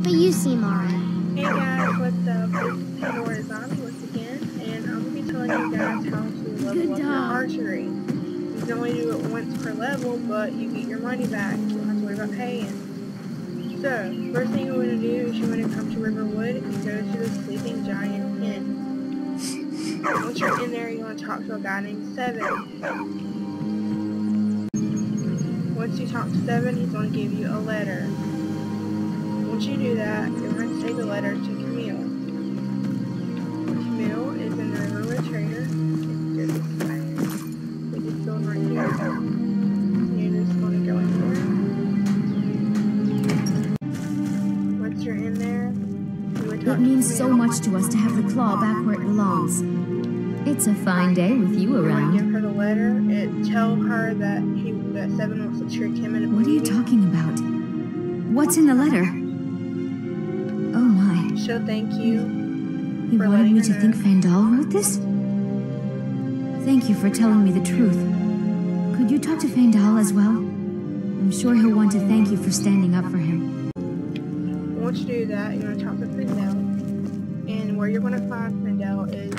But you seem alright. Hey guys, what's up? It's Pandora Zombie once again, and I'm gonna be telling you guys how to level Good up your dog. archery. You can only do it once per level, but you get your money back. You don't have to worry about paying. So, first thing you want to do is you want to come to Riverwood and go to the Sleeping Giant Inn. Once you're in there, you want to talk to a guy named Sven. Once you talk to Sven, he's going to give you a letter. Once you do that, you're going to take the letter to Camille. Camille is in the Riverwood Trader. It's good this way. With this building right. You're just going to go in there. Once you're in there, you would It means so much to us to have the claw back where it belongs. It's a fine day with you You want to around. give her the letter. It tell her that he that Sven wants to trick him into What are you talking about? What's in the letter? Oh thank you. He For wanted me to know. think Faendal wrote this? Thank you for telling me the truth. Could you talk to Faendal as well? I'm sure he'll want to thank you for standing up for him. Once you do that, you're going to talk to Findel. And where you're going to find Findel is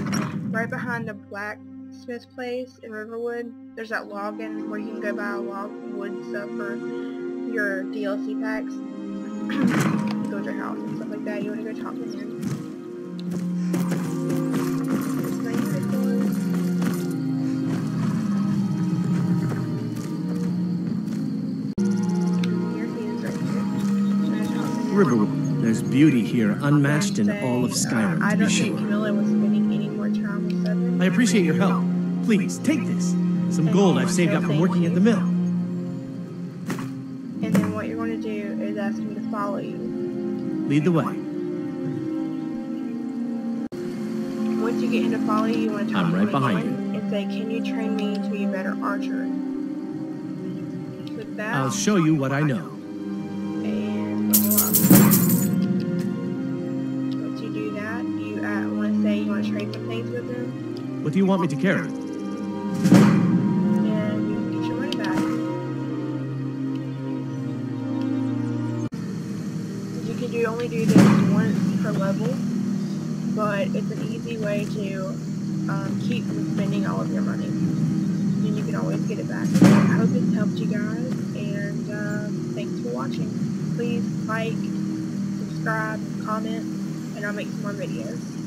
right behind the blacksmith place in Riverwood. There's that login where you can go buy a log wood stuff for your DLC packs. House and stuff like that. You want to go to him. It's my unicorn. Here he right here. I'm gonna talk to him. Riverwood. There's beauty here, unmatched in all of Skyrim. uh, Skyrim, I to don't be think sure. Camilla was spending any more time with Sven. I appreciate your help. Please, take this. Some gold I've saved up from working at the mill. And then what you're going to do is ask me to follow you. Lead the way. Once you get him to follow you, you want to talk I'm to right behind again and say, "Can you train me to be a better archer?" With that, I'll show you what I know. and. Once you do that, you uh, want to say you want to trade some things with him, What do you want me to carry? Do only do this once per level, but it's an easy way to um, keep from spending all of your money. And you can always get it back. I hope this helped you guys, and uh, thanks for watching. Please like, subscribe, comment, and I'll make some more videos.